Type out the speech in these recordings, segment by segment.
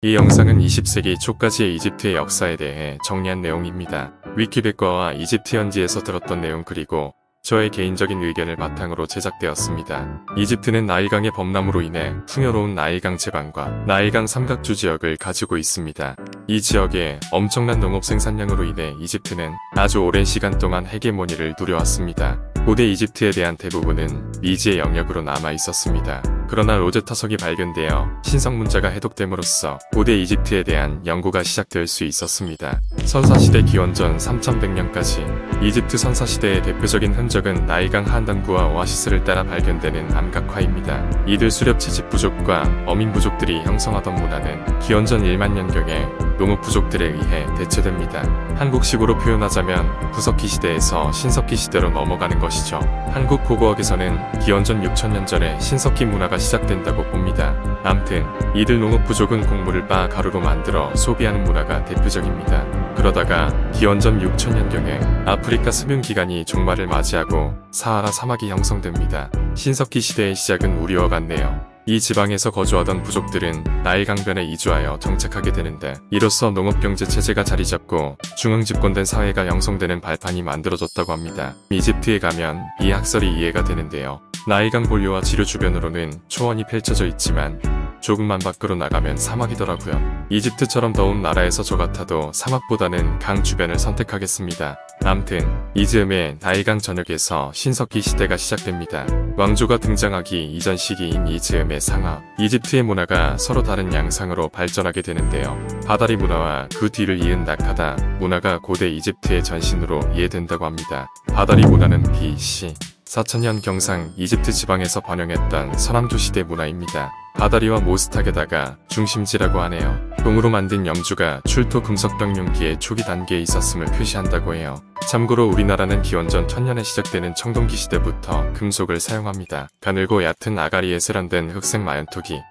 이 영상은 20세기 초까지의 이집트의 역사에 대해 정리한 내용입니다. 위키백과와 이집트 현지에서 들었던 내용 그리고 저의 개인적인 의견을 바탕으로 제작되었습니다. 이집트는 나일강의 범람으로 인해 풍요로운 나일강 제방과 나일강 삼각주 지역을 가지고 있습니다. 이 지역의 엄청난 농업 생산량으로 인해 이집트는 아주 오랜 시간 동안 헤게모니를 누려왔습니다. 고대 이집트에 대한 대부분은 미지의 영역으로 남아 있었습니다. 그러나 로제타석이 발견되어 신석 문자가 해독됨으로써 고대 이집트에 대한 연구가 시작될 수 있었습니다. 선사시대 기원전 3100년까지 이집트 선사시대의 대표적인 흔적은 나일강 한단구와 오아시스를 따라 발견되는 암각화입니다. 이들 수렵 채집 부족과 어민 부족들이 형성하던 문화는 기원전 1만 년경에 농업 부족들에 의해 대체됩니다. 한국식으로 표현하자면 구석기 시대에서 신석기 시대로 넘어가는 것이죠. 한국 고고학에서는 기원전 6천년 전에 신석기 문화가 시작된다고 봅니다. 암튼 이들 농업 부족은 곡물을 빻아 가루로 만들어 소비하는 문화가 대표적입니다. 그러다가 기원전 6천년경에 아프리카 수명 기간이 종말을 맞이하고 사하라 사막이 형성됩니다. 신석기 시대의 시작은 우리와 같네요. 이 지방에서 거주하던 부족들은 나일 강변에 이주하여 정착하게 되는데 이로써 농업경제 체제가 자리잡고 중앙집권된 사회가 형성되는 발판이 만들어졌다고 합니다. 이집트에 가면 이 학설이 이해가 되는데요. 나일강 본류와 지류 주변으로는 초원이 펼쳐져 있지만 조금만 밖으로 나가면 사막이더라고요. 이집트처럼 더운 나라에서 저 같아도 사막보다는 강 주변을 선택하겠습니다. 암튼 이 즈음에 나일강 전역에서 신석기 시대가 시작됩니다. 왕조가 등장하기 이전 시기인 이 즈음의 상하, 이집트의 문화가 서로 다른 양상으로 발전하게 되는데요. 바다리 문화와 그 뒤를 이은 나카다 문화가 고대 이집트의 전신으로 이해된다고 합니다. 바다리 문화는 BC 4천년 경상 이집트 지방에서 번영했던 서남조 시대 문화입니다. 바다리와 모스탁에다가 중심지라고 하네요. 동으로 만든 영주가 출토 금속병용기의 초기 단계에 있었음을 표시한다고 해요. 참고로 우리나라는 기원전 천년에 시작되는 청동기 시대부터 금속을 사용합니다. 가늘고 얕은 아가리에 세련된 흑색 마연토기,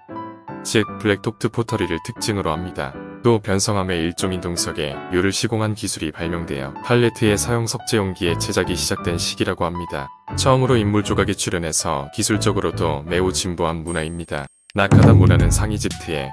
즉 블랙톱트 포터리를 특징으로 합니다. 또 변성함의 일종인 동석에 유를 시공한 기술이 발명되어 팔레트의 사용 석재 용기의 제작이 시작된 시기라고 합니다. 처음으로 인물 조각에 출연해서 기술적으로도 매우 진보한 문화입니다. 나카다 문화는 상이집트의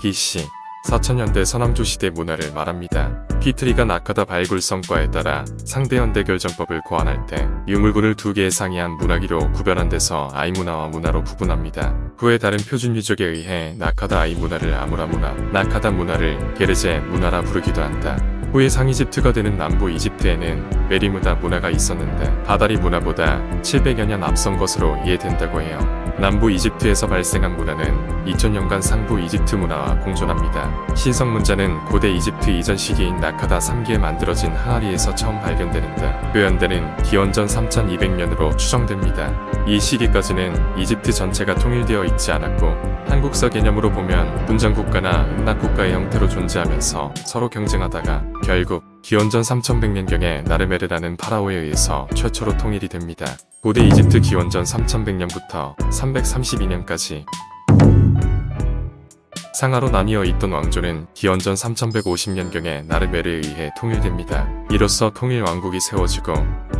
기시 4천년대 서남조 시대 문화를 말합니다. 피트리가 나카다 발굴성과에 따라 상대현대 결정법을 고안할 때 유물군을 두 개의 상이한 문화기로 구별한 데서 아이 문화와 문화로 구분합니다. 후에 다른 표준 유적에 의해 나카다 아이 문화를 아무라 문화, 나카다 문화를 게르제 문화라 부르기도 한다. 후에 상이집트가 되는 남부 이집트에는 메리무다 문화가 있었는데 바다리 문화보다 700여 년 앞선 것으로 이해된다고 해요. 남부 이집트에서 발생한 문화는 2000년간 상부 이집트 문화와 공존합니다. 신석 문자는 고대 이집트 이전 시기인 나카다 3기에 만들어진 항아리에서 처음 발견되는데 그 연대는 기원전 3200년으로 추정됩니다. 이 시기까지는 이집트 전체가 통일되어 있지 않았고 한국사 개념으로 보면 분장국가나 음락국가의 형태로 존재하면서 서로 경쟁하다가 결국 기원전 3100년경에 나르메르라는 파라오에 의해서 최초로 통일이 됩니다. 고대 이집트 기원전 3100년부터 332년까지 상하로 나뉘어 있던 왕조는 기원전 3150년경에 나르메르에 의해 통일됩니다. 이로써 통일 왕국이 세워지고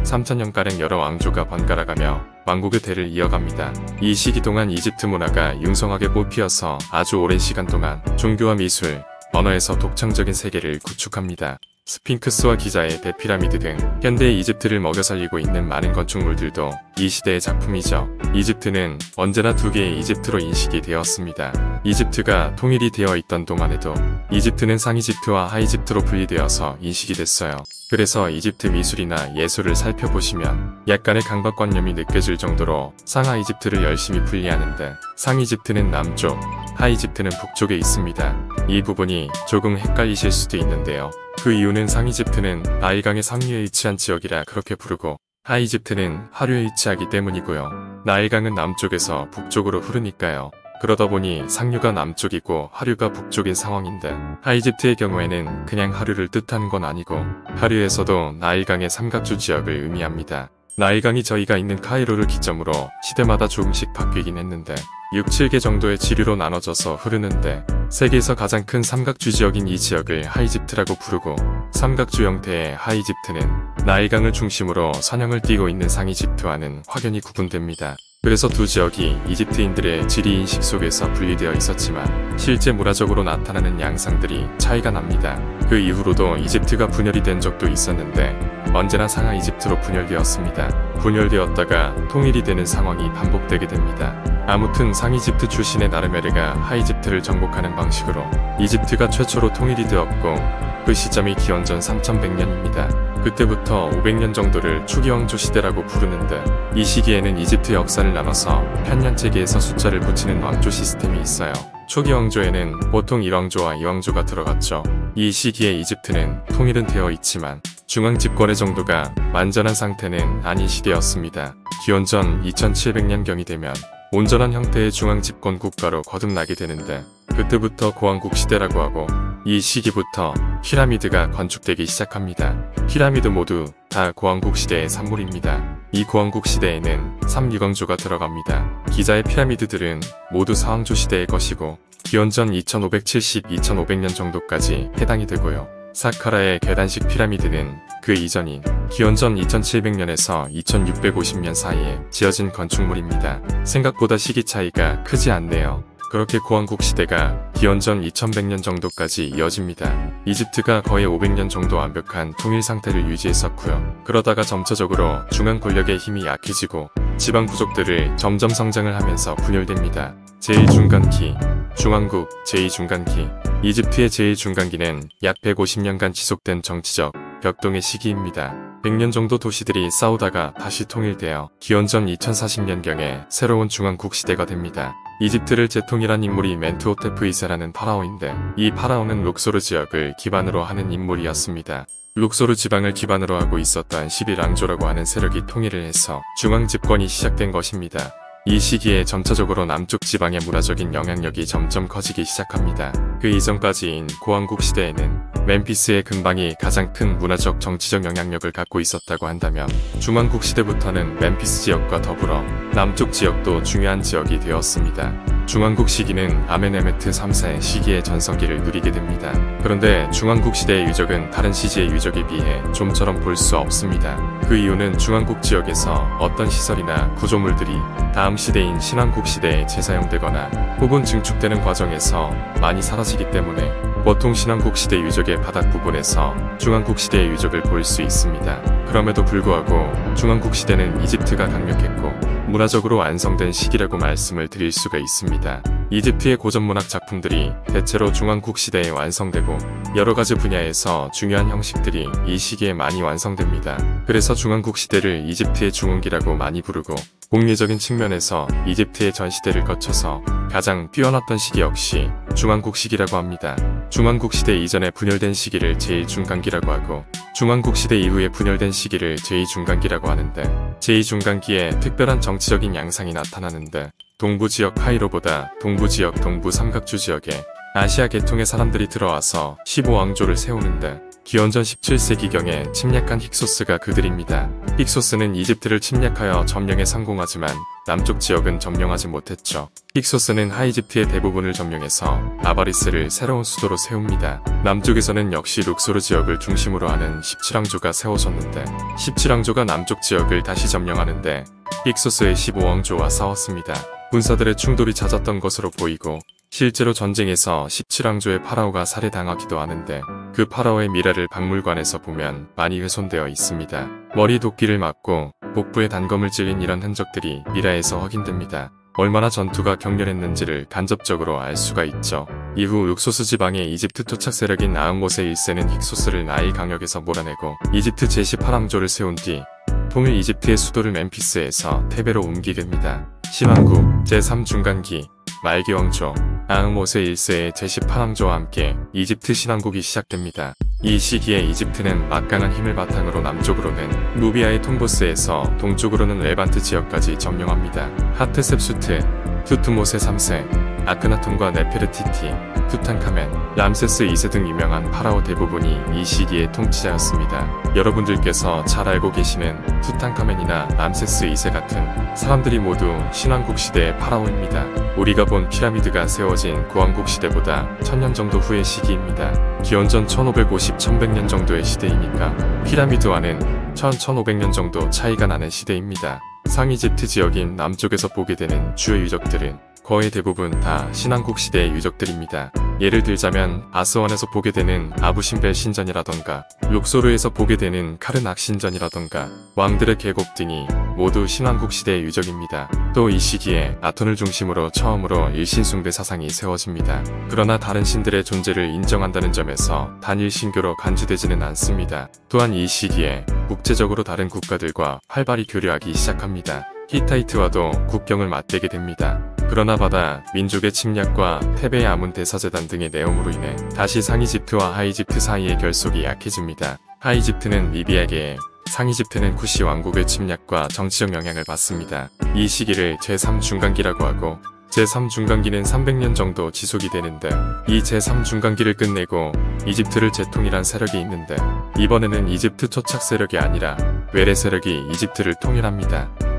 3000년가량 여러 왕조가 번갈아가며 왕국의 대를 이어갑니다. 이 시기 동안 이집트 문화가 융성하게 꽃피어서 아주 오랜 시간 동안 종교와 미술, 언어에서 독창적인 세계를 구축합니다. 스핑크스와 기자의 대피라미드 등 현대 이집트를 먹여 살리고 있는 많은 건축물들도 이 시대의 작품이죠. 이집트는 언제나 두 개의 이집트로 인식이 되었습니다. 이집트가 통일이 되어 있던 동안에도 이집트는 상이집트와 하이집트로 분리되어서 인식이 됐어요. 그래서 이집트 미술이나 예술을 살펴보시면 약간의 강박관념이 느껴질 정도로 상하 이집트를 열심히 분리하는 데 상이집트는 남쪽, 하이집트는 북쪽에 있습니다. 이 부분이 조금 헷갈리실 수도 있는데요. 그 이유는 상이집트는 나일강의 상류에 위치한 지역이라 그렇게 부르고 하이집트는 하류에 위치하기 때문이고요. 나일강은 남쪽에서 북쪽으로 흐르니까요. 그러다 보니 상류가 남쪽이고 하류가 북쪽인 상황인데 하이집트의 경우에는 그냥 하류를 뜻하는 건 아니고 하류에서도 나일강의 삼각주 지역을 의미합니다. 나일강이 저희가 있는 카이로를 기점으로 시대마다 조금씩 바뀌긴 했는데 6, 7개 정도의 지류로 나눠져서 흐르는데 세계에서 가장 큰 삼각주 지역인 이 지역을 하이집트라고 부르고 삼각주 형태의 하이집트는 나일강을 중심으로 선형을 띠고 있는 상이집트와는 확연히 구분됩니다. 그래서 두 지역이 이집트인들의 지리인식 속에서 분리되어 있었지만 실제 문화적으로 나타나는 양상들이 차이가 납니다. 그 이후로도 이집트가 분열이 된 적도 있었는데 언제나 상하 이집트로 분열되었습니다. 분열되었다가 통일이 되는 상황이 반복되게 됩니다. 아무튼 상이집트 출신의 나르메르가 하이집트를 정복하는 방식으로 이집트가 최초로 통일이 되었고 그 시점이 기원전 3100년입니다. 그때부터 500년 정도를 추기왕조 시대라고 부르는데 이 시기에는 이집트 역사를 나눠서 편년 체계에서 숫자를 붙이는 왕조 시스템이 있어요. 초기 왕조에는 보통 1왕조와 2왕조가 들어갔죠. 이 시기에 이집트는 통일은 되어 있지만 중앙 집권의 정도가 완전한 상태는 아닌 시대였습니다. 기원전 2700년경이 되면 온전한 형태의 중앙 집권 국가로 거듭나게 되는데 그때부터 고왕국 시대라고 하고 이 시기부터 피라미드가 건축되기 시작합니다. 피라미드 모두 다 고왕국 시대의 산물입니다. 이 고왕국 시대에는 3유광조가 들어갑니다. 기자의 피라미드들은 모두 사왕조 시대의 것이고 기원전 2570, 2500년 정도까지 해당이 되고요. 사카라의 계단식 피라미드는 그 이전인 기원전 2700년에서 2650년 사이에 지어진 건축물입니다. 생각보다 시기 차이가 크지 않네요. 그렇게 고왕국 시대가 기원전 2100년 정도까지 이어집니다. 이집트가 거의 500년 정도 완벽한 통일 상태를 유지했었고요. 그러다가 점차적으로 중앙 권력의 힘이 약해지고 지방 부족들을 점점 성장을 하면서 분열됩니다. 제1중간기, 중왕국 제2중간기, 이집트의 제1중간기는 약 150년간 지속된 정치적 격동의 시기입니다. 100년 정도 도시들이 싸우다가 다시 통일되어 기원전 2040년경에 새로운 중앙국 시대가 됩니다. 이집트를 재통일한 인물이 멘투오테프 2세라는 파라오인데 이 파라오는 룩소르 지역을 기반으로 하는 인물이었습니다. 룩소르 지방을 기반으로 하고 있었던 11랑조라고 하는 세력이 통일을 해서 중앙 집권이 시작된 것입니다. 이 시기에 점차적으로 남쪽 지방의 문화적인 영향력이 점점 커지기 시작합니다. 그 이전까지인 고왕국 시대에는 멤피스의 근방이 가장 큰 문화적 정치적 영향력을 갖고 있었다고 한다면 중왕국 시대부터는 멤피스 지역과 더불어 남쪽 지역도 중요한 지역이 되었습니다. 중왕국 시기는 아메네메트 3세의 시기의 전성기를 누리게 됩니다. 그런데 중왕국 시대의 유적은 다른 시기의 유적에 비해 좀처럼 볼 수 없습니다. 그 이유는 중왕국 지역에서 어떤 시설이나 구조물들이 다음 시대인 신왕국 시대에 재사용되거나 혹은 증축되는 과정에서 많이 사라지기 때문에 보통 신왕국 시대 유적의 바닥 부분에서 중왕국 시대의 유적을 볼 수 있습니다. 그럼에도 불구하고 중왕국 시대는 이집트가 강력했고 문화적으로 완성된 시기라고 말씀을 드릴 수가 있습니다. 이집트의 고전문학 작품들이 대체로 중왕국 시대에 완성되고 여러 가지 분야에서 중요한 형식들이 이 시기에 많이 완성됩니다. 그래서 중왕국 시대를 이집트의 중흥기라고 많이 부르고 공리적인 측면에서 이집트의 전시대를 거쳐서 가장 뛰어났던 시기 역시 중왕국 시기라고 합니다. 중왕국 시대 이전에 분열된 시기를 제1중간기라고 하고 중왕국 시대 이후에 분열된 시기를 제2중간기라고 하는데 제2중간기에 특별한 정치적인 양상이 나타나는데 동부 지역 카이로보다 동부 지역 동부 삼각주 지역에 아시아 계통의 사람들이 들어와서 15왕조를 세우는데 기원전 17세기경에 침략한 힉소스가 그들입니다. 힉소스는 이집트를 침략하여 점령에 성공하지만 남쪽 지역은 점령하지 못했죠. 힉소스는 하이집트의 대부분을 점령해서 아바리스를 새로운 수도로 세웁니다. 남쪽에서는 역시 룩소르 지역을 중심으로 하는 17왕조가 세워졌는데 17왕조가 남쪽 지역을 다시 점령하는데 힉소스의 15왕조와 싸웠습니다. 군사들의 충돌이 잦았던 것으로 보이고 실제로 전쟁에서 17왕조의 파라오가 살해당하기도 하는데 그 파라오의 미라를 박물관에서 보면 많이 훼손되어 있습니다. 머리 도끼를 맞고 복부에 단검을 찔린 이런 흔적들이 미라에서 확인됩니다. 얼마나 전투가 격렬했는지를 간접적으로 알 수가 있죠. 이후 육소스 지방의 이집트 토착 세력인 아흥모세 1세는 힉소스를 나일 강역에서 몰아내고 이집트 제18왕조를 세운 뒤 통일 이집트의 수도를 멤피스에서 테베로 옮기게 됩니다. 신왕국 제3중간기 말기 왕조 아흐모세 1세의 제18왕조와 함께 이집트 신왕국이 시작됩니다. 이 시기에 이집트는 막강한 힘을 바탕으로 남쪽으로는 누비아의 톰보스에서 동쪽으로는 레반트 지역까지 점령합니다. 하트셉수트, 투트모세 3세, 아크나톤과 네페르티티, 투탄카멘, 람세스 2세 등 유명한 파라오 대부분이 이 시기의 통치자였습니다. 여러분들께서 잘 알고 계시는 투탄카멘이나 람세스 2세 같은 사람들이 모두 신왕국 시대의 파라오입니다. 우리가 본 피라미드가 세워진 구왕국 시대보다 천년 정도 후의 시기입니다. 기원전 1550, 1100년 정도의 시대이니까 피라미드와는 1000, 1500년 정도 차이가 나는 시대입니다. 상이집트 지역인 남쪽에서 보게 되는 주요 유적들은 거의 대부분 다 신왕국 시대의 유적들입니다. 예를 들자면 아스원에서 보게 되는 아부신벨 신전이라던가 룩소르에서 보게 되는 카르낙 신전이라던가 왕들의 계곡 등이 모두 신왕국 시대의 유적입니다. 또 이 시기에 아톤을 중심으로 처음으로 일신숭배 사상이 세워집니다. 그러나 다른 신들의 존재를 인정한다는 점에서 단일 신교로 간주되지는 않습니다. 또한 이 시기에 국제적으로 다른 국가들과 활발히 교류하기 시작합니다. 히타이트와도 국경을 맞대게 됩니다. 그러나 바다 민족의 침략과 테베의 아문 대사재단 등의 내용으로 인해 다시 상이집트와 하이집트 사이의 결속이 약해집니다. 하이집트는 리비아계에 상이집트는 쿠시 왕국의 침략과 정치적 영향을 받습니다. 이 시기를 제3중간기라고 하고 제3중간기는 300년 정도 지속이 되는데 이 제3중간기를 끝내고 이집트를 재통일한 세력이 있는데 이번에는 이집트 토착 세력이 아니라 외래 세력이 이집트를 통일합니다.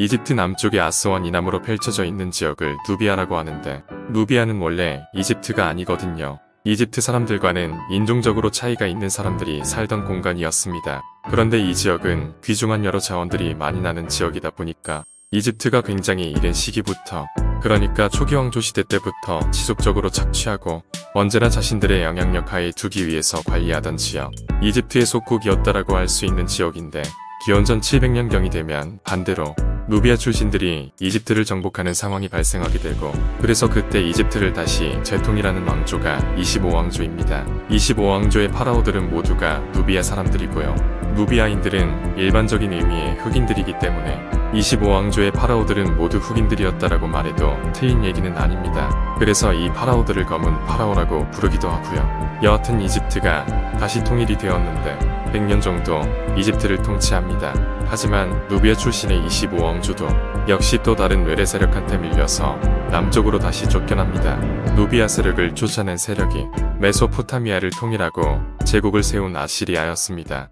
이집트 남쪽의 아스원 이남으로 펼쳐져 있는 지역을 누비아라고 하는데 누비아는 원래 이집트가 아니거든요. 이집트 사람들과는 인종적으로 차이가 있는 사람들이 살던 공간이었습니다. 그런데 이 지역은 귀중한 여러 자원들이 많이 나는 지역이다 보니까 이집트가 굉장히 이른 시기부터 그러니까 초기 왕조 시대 때부터 지속적으로 착취하고 언제나 자신들의 영향력 하에 두기 위해서 관리하던 지역 이집트의 속국이었다라고 할 수 있는 지역인데 기원전 700년경이 되면 반대로 누비아 출신들이 이집트를 정복하는 상황이 발생하게 되고 그래서 그때 이집트를 다시 재통이라는 왕조가 25왕조입니다. 25왕조의 파라오들은 모두가 누비아 사람들이고요. 누비아인들은 일반적인 의미의 흑인들이기 때문에 25왕조의 파라오들은 모두 흑인들이었다라고 말해도 틀린 얘기는 아닙니다. 그래서 이 파라오들을 검은 파라오라고 부르기도 하고요. 여하튼 이집트가 다시 통일이 되었는데 100년 정도 이집트를 통치합니다. 하지만 누비아 출신의 25왕조도 역시 또 다른 외래 세력한테 밀려서 남쪽으로 다시 쫓겨납니다. 누비아 세력을 쫓아낸 세력이 메소포타미아를 통일하고 제국을 세운 아시리아였습니다.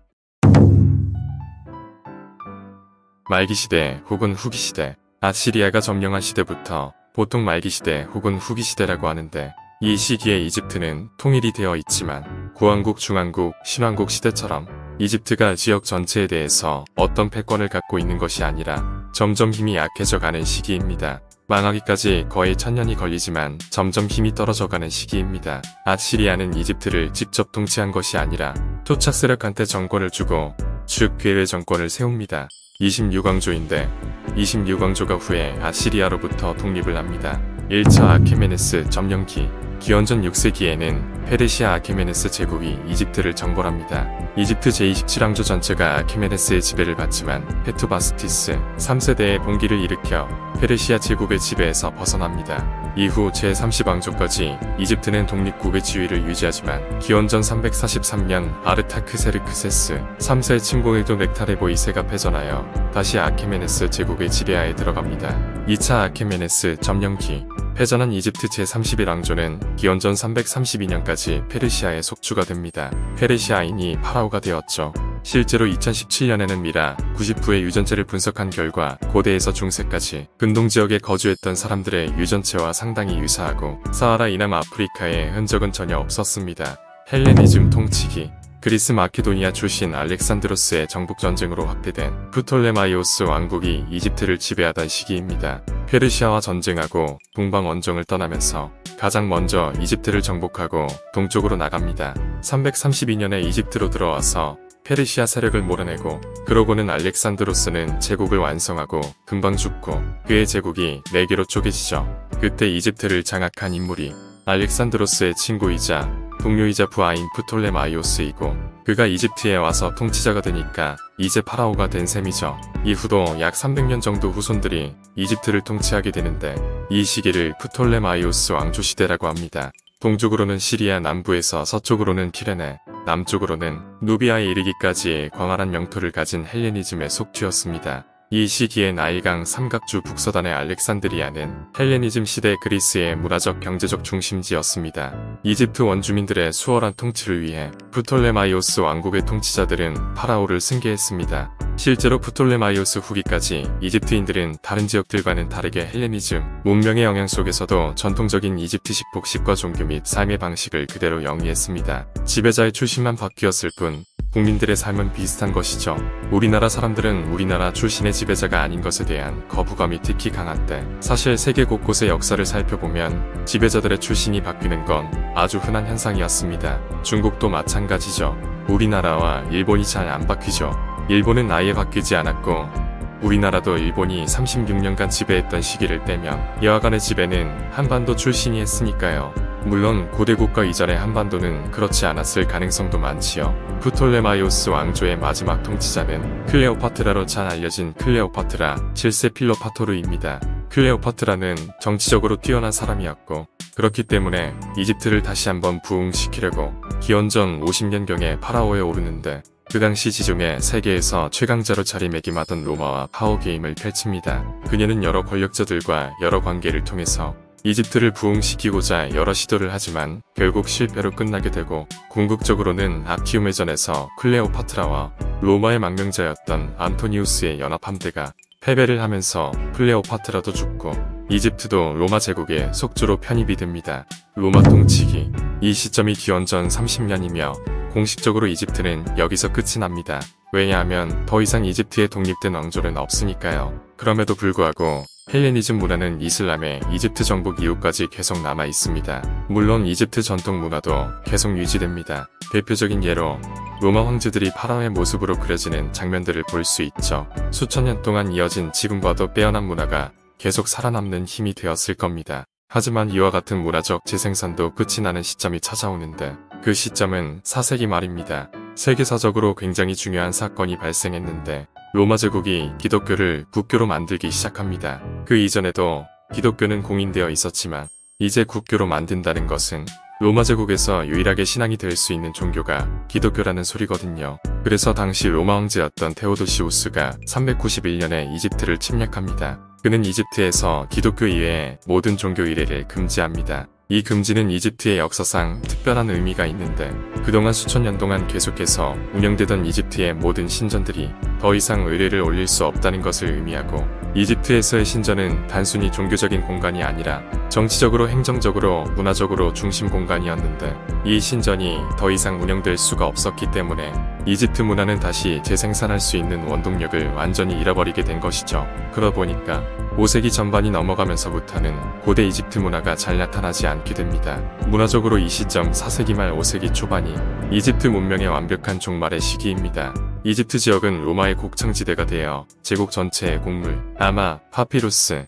말기시대 혹은 후기시대 아시리아가 점령한 시대부터 보통 말기시대 혹은 후기시대라고 하는데 이 시기에 이집트는 통일이 되어 있지만 구왕국 중왕국 신왕국 시대처럼 이집트가 지역 전체에 대해서 어떤 패권을 갖고 있는 것이 아니라 점점 힘이 약해져 가는 시기입니다. 망하기까지 거의 천년이 걸리지만 점점 힘이 떨어져가는 시기입니다. 아시리아는 이집트를 직접 통치한 것이 아니라 토착 세력한테 정권을 주고 즉 괴뢰 정권을 세웁니다. 26왕조인데 26왕조가 후에 아시리아로부터 독립을 합니다. 1차 아케메네스 점령기 기원전 6세기에는 페르시아 아케메네스 제국이 이집트를 정벌합니다. 이집트 제27왕조 전체가 아케메네스의 지배를 받지만 페투바스티스 3세대의 봉기를 일으켜 페르시아 제국의 지배에서 벗어납니다. 이후 제30왕조까지 이집트는 독립국의 지위를 유지하지만 기원전 343년 아르타크세르크세스 3세 침공 이후 넥타네보 2세가 패전하여 다시 아케메네스 제국의 지배하에 들어갑니다. 2차 아케메네스 점령기 패전한 이집트 제31왕조는 기원전 332년까지 페르시아의 속주가 됩니다. 페르시아인이 파라오가 되었죠. 실제로 2017년에는 미라 90구의 유전체를 분석한 결과 고대에서 중세까지 근동 지역에 거주했던 사람들의 유전체와 상당히 유사하고 사하라 이남 아프리카의 흔적은 전혀 없었습니다. 헬레니즘 통치기 그리스 마케도니아 출신 알렉산드로스의 정복전쟁으로 확대된 프톨레마이오스 왕국이 이집트를 지배하던 시기입니다. 페르시아와 전쟁하고 동방 원정을 떠나면서 가장 먼저 이집트를 정복하고 동쪽으로 나갑니다. 332년에 이집트로 들어와서 페르시아 세력을 몰아내고 그러고는 알렉산드로스는 제국을 완성하고 금방 죽고 그의 제국이 4개로 쪼개지죠. 그때 이집트를 장악한 인물이 알렉산드로스의 친구이자 동료이자 부하인 프톨레마이오스이고 그가 이집트에 와서 통치자가 되니까 이제 파라오가 된 셈이죠. 이후도 약 300년 정도 후손들이 이집트를 통치하게 되는데 이 시기를 프톨레마이오스 왕조 시대라고 합니다. 동쪽으로는 시리아 남부에서 서쪽으로는 키레네, 남쪽으로는 누비아에 이르기까지 광활한 영토를 가진 헬레니즘의 속주였습니다. 이 시기에 나일강 삼각주 북서단의 알렉산드리아는 헬레니즘 시대 그리스의 문화적 경제적 중심지였습니다. 이집트 원주민들의 수월한 통치를 위해 프톨레마이오스 왕국의 통치자들은 파라오를 승계했습니다. 실제로 프톨레마이오스 후기까지 이집트인들은 다른 지역들과는 다르게 헬레니즘, 문명의 영향 속에서도 전통적인 이집트식 복식과 종교 및 삶의 방식을 그대로 영위했습니다. 지배자의 출신만 바뀌었을 뿐 국민들의 삶은 비슷한 것이죠. 우리나라 사람들은 우리나라 출신의 지배자가 아닌 것에 대한 거부감이 특히 강한데 사실 세계 곳곳의 역사를 살펴보면 지배자들의 출신이 바뀌는 건 아주 흔한 현상이었습니다. 중국도 마찬가지죠. 우리나라와 일본이 잘 안 바뀌죠. 일본은 아예 바뀌지 않았고 우리나라도 일본이 36년간 지배했던 시기를 빼면 여하간의 지배는 한반도 출신이 했으니까요. 물론 고대 국가 이전의 한반도는 그렇지 않았을 가능성도 많지요. 프톨레마이오스 왕조의 마지막 통치자는 클레오파트라로 잘 알려진 클레오파트라 7세 필로파토르입니다. 클레오파트라는 정치적으로 뛰어난 사람이었고 그렇기 때문에 이집트를 다시 한번 부흥시키려고 기원전 50년경에 파라오에 오르는데 그 당시 지중해 세계에서 최강자로 자리매김하던 로마와 파워게임을 펼칩니다. 그녀는 여러 권력자들과 여러 관계를 통해서 이집트를 부흥시키고자 여러 시도를 하지만 결국 실패로 끝나게 되고 궁극적으로는 아키움의 전에서 클레오파트라와 로마의 망명자였던 안토니우스의 연합 함대가 패배를 하면서 클레오파트라도 죽고 이집트도 로마 제국의 속주로 편입이 됩니다. 로마 통치기 이 시점이 기원전 30년이며 공식적으로 이집트는 여기서 끝이 납니다. 왜냐하면 더 이상 이집트에 독립된 왕조는 없으니까요. 그럼에도 불구하고 헬레니즘 문화는 이슬람의 이집트 정복 이후까지 계속 남아 있습니다. 물론 이집트 전통 문화도 계속 유지됩니다. 대표적인 예로 로마 황제들이 파라오의 모습으로 그려지는 장면들을 볼 수 있죠. 수천 년 동안 이어진 지금과도 빼어난 문화가 계속 살아남는 힘이 되었을 겁니다. 하지만 이와 같은 문화적 재생산도 끝이 나는 시점이 찾아오는데 그 시점은 4세기 말입니다. 세계사적으로 굉장히 중요한 사건이 발생했는데 로마 제국이 기독교를 국교로 만들기 시작합니다. 그 이전에도 기독교는 공인되어 있었지만 이제 국교로 만든다는 것은 로마 제국에서 유일하게 신앙이 될 수 있는 종교가 기독교라는 소리거든요. 그래서 당시 로마 황제였던 테오도시우스가 391년에 이집트를 침략합니다. 그는 이집트에서 기독교 이외의 모든 종교 일회를 금지합니다. 이 금지는 이집트의 역사상 특별한 의미가 있는데 그동안 수천 년 동안 계속해서 운영되던 이집트의 모든 신전들이 더 이상 의뢰를 올릴 수 없다는 것을 의미하고 이집트에서의 신전은 단순히 종교적인 공간이 아니라 정치적으로 행정적으로 문화적으로 중심 공간이었는데 이 신전이 더 이상 운영될 수가 없었기 때문에 이집트 문화는 다시 재생산할 수 있는 원동력을 완전히 잃어버리게 된 것이죠. 그러다 보니까 5세기 전반이 넘어가면서부터는 고대 이집트 문화가 잘 나타나지 않게 됩니다. 문화적으로 이 시점 4세기 말 5세기 초반이 이집트 문명의 완벽한 종말의 시기입니다. 이집트 지역은 로마의 곡창지대가 되어 제국 전체의 곡물, 아마, 파피루스,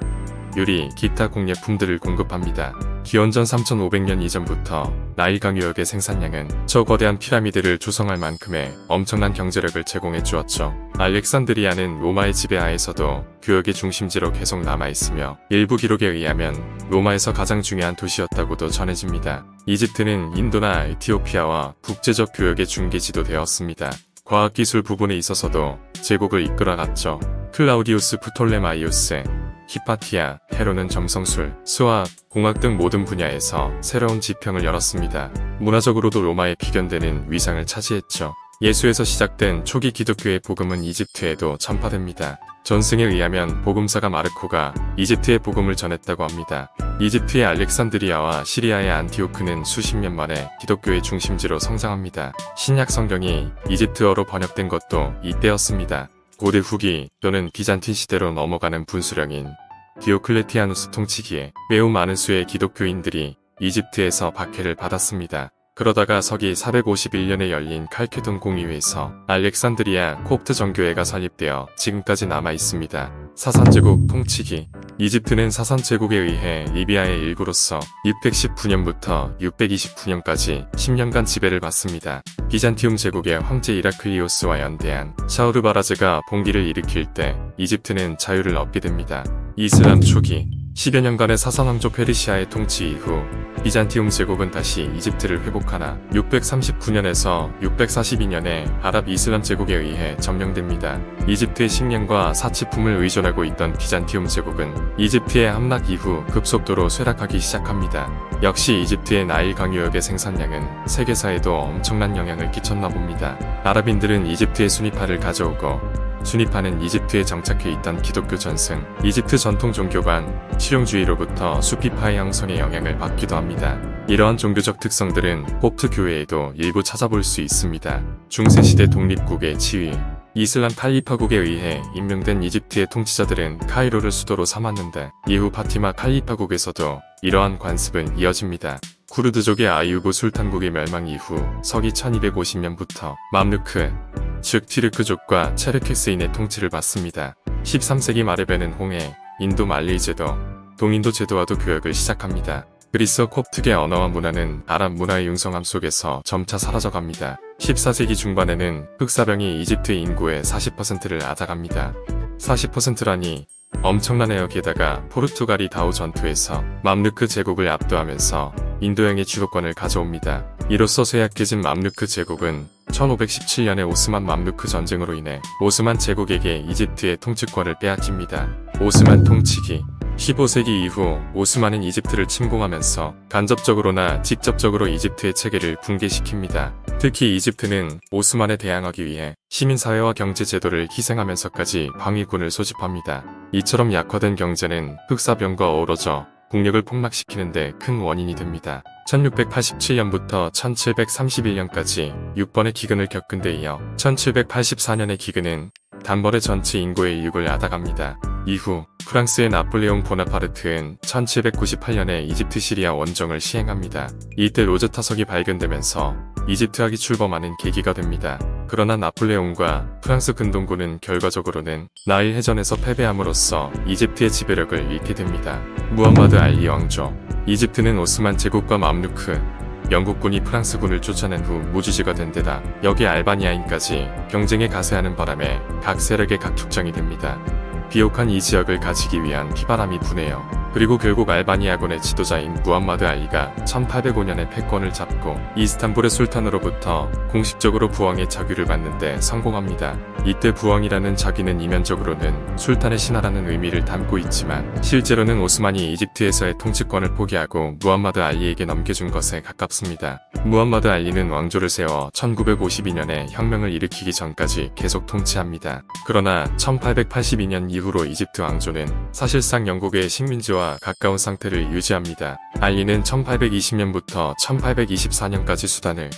유리, 기타 공예품들을 공급합니다. 기원전 3500년 이전부터 나일강유역의 생산량은 저 거대한 피라미드를 조성할 만큼의 엄청난 경제력을 제공해 주었죠. 알렉산드리아는 로마의 지배하에서도 교역의 중심지로 계속 남아있으며 일부 기록에 의하면 로마에서 가장 중요한 도시였다고도 전해집니다. 이집트는 인도나 에티오피아와 국제적 교역의 중계지도 되었습니다. 과학기술 부분에 있어서도 제국을 이끌어갔죠. 클라우디우스 프톨레마이우스, 히파티아, 헤로는 점성술, 수학, 공학 등 모든 분야에서 새로운 지평을 열었습니다. 문화적으로도 로마에 비견되는 위상을 차지했죠. 예수에서 시작된 초기 기독교의 복음은 이집트에도 전파됩니다. 전승에 의하면 복음사가 마르코가 이집트에 복음을 전했다고 합니다. 이집트의 알렉산드리아와 시리아의 안티오크는 수십 년 만에 기독교의 중심지로 성장합니다. 신약 성경이 이집트어로 번역된 것도 이때였습니다. 고대 후기 또는 비잔틴 시대로 넘어가는 분수령인 디오클레티아누스 통치기에 매우 많은 수의 기독교인들이 이집트에서 박해를 받았습니다. 그러다가 서기 451년에 열린 칼케돈 공의회에서 알렉산드리아 콥트 정교회가 설립되어 지금까지 남아 있습니다. 사산제국 통치기 이집트는 사산제국에 의해 리비아의 일구로서 619년부터 629년까지 10년간 지배를 받습니다. 비잔티움 제국의 황제 이라클리오스와 연대한 샤우르바라즈가 봉기를 일으킬 때 이집트는 자유를 얻게 됩니다. 이슬람 초기 10여 년간의 사산왕조 페르시아의 통치 이후 비잔티움 제국은 다시 이집트를 회복하나 639년에서 642년에 아랍 이슬람 제국에 의해 점령됩니다. 이집트의 식량과 사치품을 의존하고 있던 비잔티움 제국은 이집트의 함락 이후 급속도로 쇠락하기 시작합니다. 역시 이집트의 나일 강유역의 생산량은 세계사에도 엄청난 영향을 끼쳤나 봅니다. 아랍인들은 이집트의 순위파를 가져오고 순위파는 이집트에 정착해 있던 기독교 전승, 이집트 전통 종교관, 실용주의로부터 수피파의 형성에 영향을 받기도 합니다. 이러한 종교적 특성들은 콥트 교회에도 일부 찾아볼 수 있습니다. 중세시대 독립국의 지위, 이슬람 칼리파국에 의해 임명된 이집트의 통치자들은 카이로를 수도로 삼았는데 이후 파티마 칼리파국에서도 이러한 관습은 이어집니다. 쿠르드족의 아유브 술탄국의 멸망 이후 서기 1250년부터 맘루크, 즉 티르크족과 체르케스인의 통치를 받습니다. 13세기 말에 베는 홍해, 인도 말릴 제도, 동인도 제도와도 교역을 시작합니다. 그리스어 콥트계 언어와 문화는 아랍 문화의 융성함 속에서 점차 사라져갑니다. 14세기 중반에는 흑사병이 이집트 인구의 40%를 앗아갑니다. 40%라니 엄청나네요. 게다가 포르투갈이 다우 전투에서 맘르크 제국을 압도하면서 인도양의 주도권을 가져옵니다. 이로써 쇠약해진 맘르크 제국은 1517년의 오스만 맘루크 전쟁으로 인해 오스만 제국에게 이집트의 통치권을 빼앗깁니다. 오스만 통치기 15세기 이후 오스만은 이집트를 침공하면서 간접적으로나 직접적으로 이집트의 체계를 붕괴시킵니다. 특히 이집트는 오스만에 대항하기 위해 시민사회와 경제제도를 희생하면서까지 방위군을 소집합니다. 이처럼 약화된 경제는 흑사병과 어우러져 국력을 폭락시키는데 큰 원인이 됩니다. 1687년부터 1731년까지 6번의 기근을 겪은 데 이어 1784년의 기근은 단번에 전체 인구의 6을 앗아갑니다. 이후 프랑스의 나폴레옹 보나파르트는 1798년에 이집트 시리아 원정을 시행합니다. 이때 로제 타석이 발견되면서 이집트학이 출범하는 계기가 됩니다. 그러나 나폴레옹과 프랑스 근동군은 결과적으로는 나일 해전에서 패배함으로써 이집트의 지배력을 잃게 됩니다. 무함마드 알리 왕조 이집트는 오스만 제국과 맘루크 영국군이 프랑스군을 쫓아낸 후 무지지가 된 데다 여기 알바니아인까지 경쟁에 가세하는 바람에 각 세력의 각축장이 됩니다. 비옥한 이 지역을 가지기 위한 피바람이 부네요. 그리고 결국 알바니아군의 지도자인 무함마드 알리가 1805년에 패권을 잡고 이스탄불의 술탄으로부터 공식적으로 부왕의 자규를 받는데 성공합니다. 이때 부왕이라는 자기는 이면적으로는 술탄의 신하라는 의미를 담고 있지만 실제로는 오스만이 이집트에서의 통치권을 포기하고 무함마드 알리에게 넘겨준 것에 가깝습니다. 무함마드 알리는 왕조를 세워 1952년에 혁명을 일으키기 전까지 계속 통치합니다. 그러나 1882년 이후로 이집트 왕조는 사실상 영국의 식민지와 가까운 상태를 유지합니다. 알리는 1820년부터 1824년까지 수단을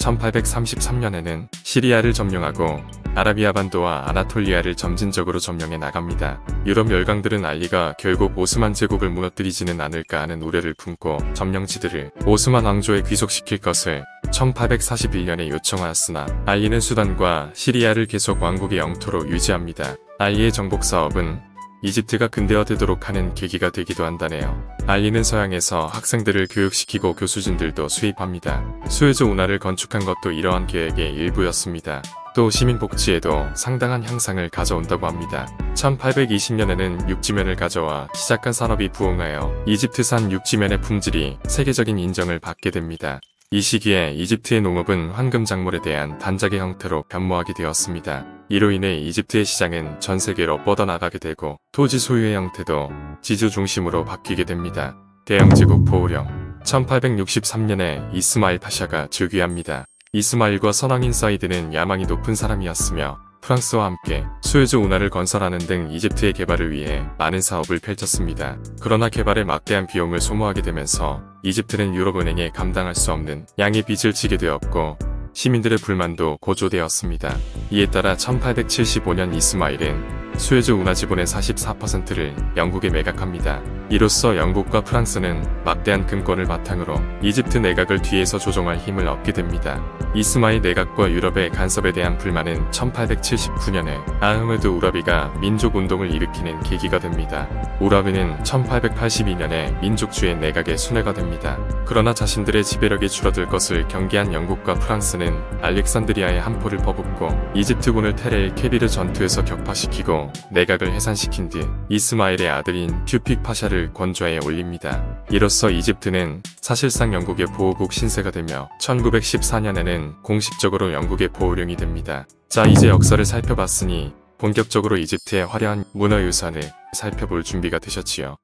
1833년에는 시리아를 점령하고 아라비아 반도와 아나톨리아를 점진적으로 점령해 나갑니다. 유럽 열강들은 알리가 결국 오스만 제국을 무너뜨리지는 않을까 하는 우려를 품고 점령지들을 오스만 왕조에 귀속시킬 것을 1841년에 요청하였으나 알리는 수단과 시리아를 계속 왕국의 영토로 유지합니다. 알리의 정복 사업은 이집트가 근대화되도록 하는 계기가 되기도 한다네요. 알리는 서양에서 학생들을 교육시키고 교수진들도 수입합니다. 수에즈 운하를 건축한 것도 이러한 계획의 일부였습니다. 또 시민복지에도 상당한 향상을 가져온다고 합니다. 1820년에는 육지면을 가져와 시작한 산업이 부흥하여 이집트산 육지면의 품질이 세계적인 인정을 받게 됩니다. 이 시기에 이집트의 농업은 황금 작물에 대한 단작의 형태로 변모하게 되었습니다. 이로 인해 이집트의 시장은 전 세계로 뻗어나가게 되고 토지 소유의 형태도 지주 중심으로 바뀌게 됩니다. 대영제국 포우령 1863년에 이스마일 파샤가 즉위합니다. 이스마일과 선왕인 사이드는 야망이 높은 사람이었으며 프랑스와 함께 수에즈 운하를 건설하는 등 이집트의 개발을 위해 많은 사업을 펼쳤습니다. 그러나 개발에 막대한 비용을 소모하게 되면서 이집트는 유럽은행에 감당할 수 없는 양의 빚을 지게 되었고 시민들의 불만도 고조되었습니다. 이에 따라 1875년 이스마일은 수에즈 운하 지분의 44%를 영국에 매각합니다. 이로써 영국과 프랑스는 막대한 금권을 바탕으로 이집트 내각을 뒤에서 조종할 힘을 얻게 됩니다. 이스마일 내각과 유럽의 간섭에 대한 불만은 1879년에 아흐메드 우라비가 민족운동을 일으키는 계기가 됩니다. 우라비는 1882년에 민족주의 내각의 순회가 됩니다. 그러나 자신들의 지배력이 줄어들 것을 경계한 영국과 프랑스는 알렉산드리아에 한포를 퍼붓고 이집트군을 테레일 케비르 전투에서 격파시키고 내각을 해산시킨 뒤 이스마일의 아들인 퓨픽 파샤 를 권좌에 올립니다. 이로써 이집트는 사실상 영국의 보호국 신세가 되며 1914년에는 공식적으로 영국의 보호령이 됩니다. 자 이제 역사를 살펴봤으니 본격적으로 이집트의 화려한 문화 유산을 살펴볼 준비가 되셨지요.